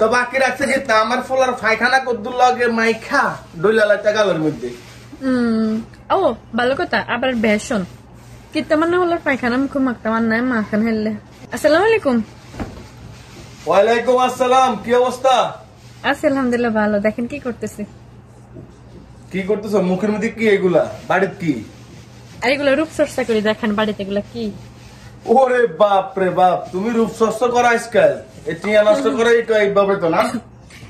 তো বাকি রাখছে কি? আমার ফলার ফাইখানা কদ্দুর লগে মাইখা ডইলালা টাকালের মধ্যে। ও ভালো কথা আবার বেসন। কিতা মানে হলো পায়খানা মুখ মাখতে আমার নাই মাখান হেললে। আসসালামু আলাইকুম। ওয়ালাইকুম আসসালাম কি অবস্থা? আছি আলহামদুলিল্লাহ ভালো দেখেন কি করতেছি। কি করতেছ? মুখের মধ্যে কি এগুলা? বাড়ির কি? আর এগুলো রূপচর্চা করি দেখেন বাড়িতে এগুলো কি? ওরে বাপ রে বাপ তুমি রূপ স্বস্থ করা আজকাল। এ টিয়া নষ্ট করে এটা এইভাবে তো না?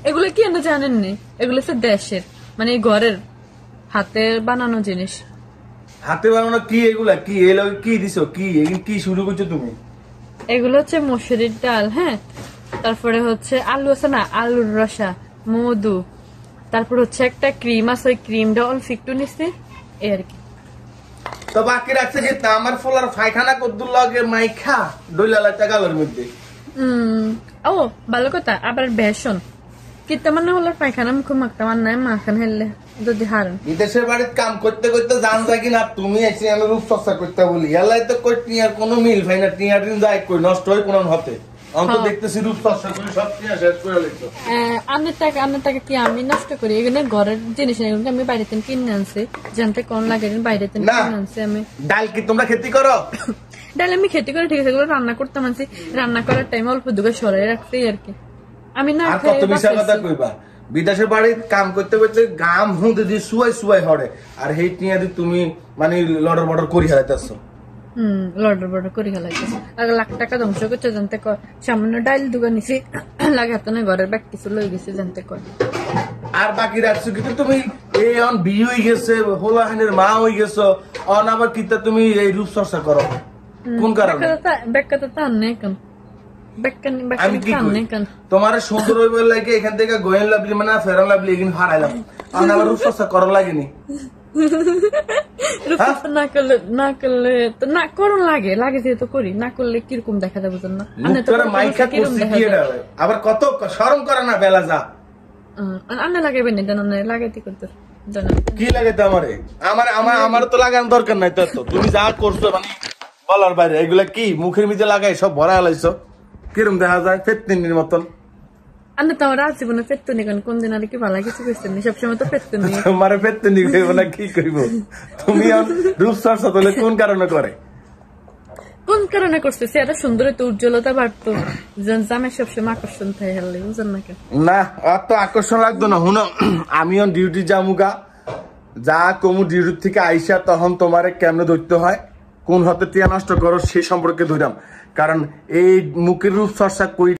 এগুলো কি এনে জানেন নি এগুলো হচ্ছে দেশের মানে ঘরের হাতের বানানো জিনিস। হাতে বানানো কি এগুলা? কি এই লগে কি দিছো? কি? কি শুরু করছ তুমি? এগুলো হচ্ছে মসুরির ডাল হ্যাঁ? তারপরে হচ্ছে আলু আছে না? আলুর রসা মধু। তারপর হচ্ছে একটা ক্রিম আছে ওই ক্রিমটা অল্প একটু নিচ্ছে এই আর কি। তো বাকি রাখছে কি আমার ফলার ফাইখানা কদ্দুর লগে মাইখা ডইলালা টাকালের মধ্যে। ও ভালো কথা আবার বেসন। কিতা মানে হলো পায়খানা মুখ মাখতে আমার নাই মাখান হেললে যদি হারেন। বিদেশের বাড়ির কাম করতে করতে জান যায় কিনা তুমি এসে আমি রূপ চর্চা করতে বলি। এলাই তো কই টিয়ার কোনো মিল ভাই না টিয়া টিন যায় কই নষ্ট হয় কোন হতে। হ্যাঁ। কি আমি নষ্ট করি? এগুলো ঘরের জিনিস আমি বাইরে থেকে কিনে আনছি। জানতে কোন লাগে বাইরে থেকে কিনে আনছি আমি। ডাল কি তোমরা খেতে করো? ডাল আমি খেতে করে ঠিক আছে এগুলো রান্না করতাম আনছি। রান্না করার টাইম অল্প দুগে সরাই রাখছি আর কি। আমি না কত কথা। কইবা? বিদেশের বাড়ির কাম করতে করতে গাম হুঁতে দিয়ে সুয়াই সুয়াই হরে। আর হেই টিয়া দিয়ে তুমি মানে লড়র বড়র করি হারাইতেছো। হুম লর্ডার বর্ডার করে গেলাইছে আর লাখ টাকা ধ্বংস করছে জানতে কর সামান্য ডাইল দুগা নিছি লাগে হাতে না ঘরের ব্যাগ কিছু লই গেছে জানতে কর আর বাকি রাখছো কিন্তু তুমি এই অন বিয়ে হয়ে গেছে হোলাহানের মা হয়ে গেছো অন আবার কিতা তুমি এই রূপ চর্চা করো কোন কারণে ব্যাগটা তো তার নেই কেন আমি কি তোমার সুন্দর হইবে লাগে এখান থেকে গোয়েন লাভলি মানে ফেরান লাভলি এখানে হারাইলাম আবার রূপ চর্চা করা লাগেনি না করলে না করলে তো না করুন লাগে লাগে যেহেতু করি না করলে কীরকম দেখা যাবে না? আবার কত শরম করে না বেলা যা। আন্না লাগাইবেন না জানো না লাগাইতে করতে। কি আমারে? আমার আমার আমার তো লাগানোর দরকার নাই তো। তুমি যা করছ মানে বলার বাইরে এগুলা কি মুখের মধ্যে লাগাই সব ভরা লাইছো কিরম দেখা যায়? ফেতনির মতন। আন্না তো আমার জীবনে পেত্তুনি কেন কোন দিন আর কি ভালো কিছু করছেন সবসময় তো পেত্তুনি তোমার কইব না কি কইব তুমি আর তাহলে কোন কারণে করে কোন কারণে করছে সে সুন্দর তো উজ্জ্বলতা বাড়তো সবসময় আকর্ষণ থাকে হেললে বুঝেন না কেন না অত আকর্ষণ লাগতো না হুনো আমিও ডিউটি যামুগা যা কমু ডিউটি থেকে আইসা তখন তোমারে কেমনে ধরতে হয় কোন হতে টিয়া নষ্ট করো সেই সম্পর্কে ধরাম কারণ এই মুখের রূপ চর্চা কই